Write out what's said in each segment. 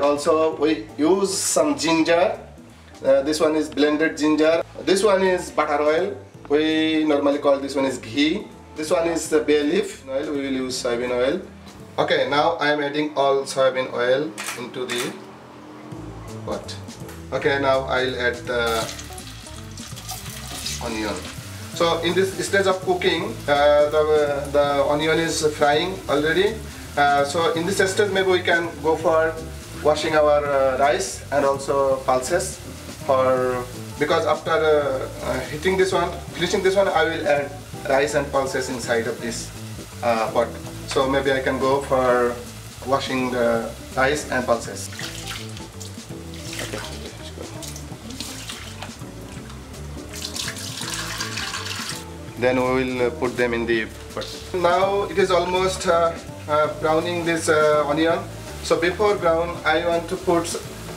Also we use some ginger. Uh, this one is blended ginger. This one is butter oil. We normally call this one is ghee. This one is the bay leaf oil. We will use soybean oil. Okay, now I am adding all soybean oil into the pot. Okay, now I'll add the onion. So in this stage of cooking, uh, the, the onion is frying already. Uh, so in this stage maybe we can go for washing our uh, rice and also pulses for because after uh, uh, hitting this one, finishing this one, I will add rice and pulses inside of this uh, pot. So maybe I can go for washing the rice and pulses. Okay. Then we will uh, put them in the pot. Now it is almost uh, browning this onion. So before brown, I want to put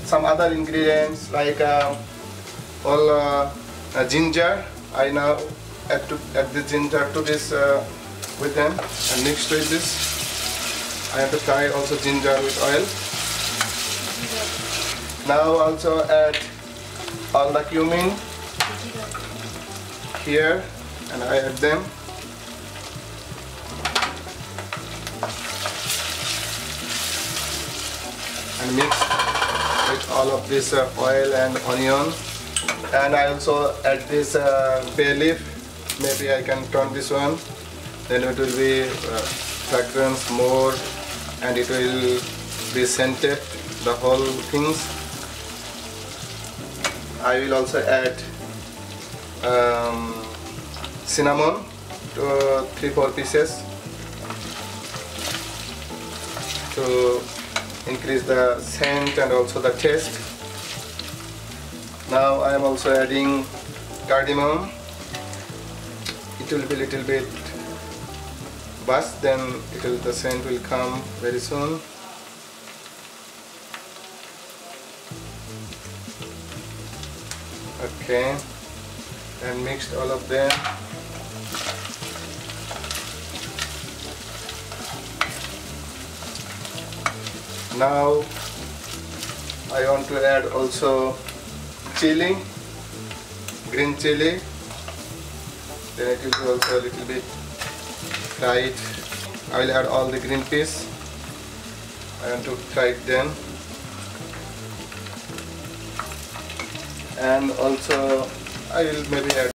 some other ingredients like uh, all uh, uh, ginger. I now add, to, add the ginger to this uh, with them and mix with this. I have to fry also ginger with oil. Now also add all the cumin here and I add them. And mix with all of this uh, oil and onion. And I also add this uh, bay leaf. Maybe I can turn this one. Then it will be uh, fragrance more and it will be scented the whole things. I will also add um, cinnamon to three four pieces to increase the scent and also the taste. Now I am also adding cardamom. It will be little bit burst, then it will, the scent will come very soon. Okay, and mixed all of them. Now I want to add also chili, green chili. Then it will also a little bit fried. I will add all the green peas. I want to fry it then. And also I will maybe add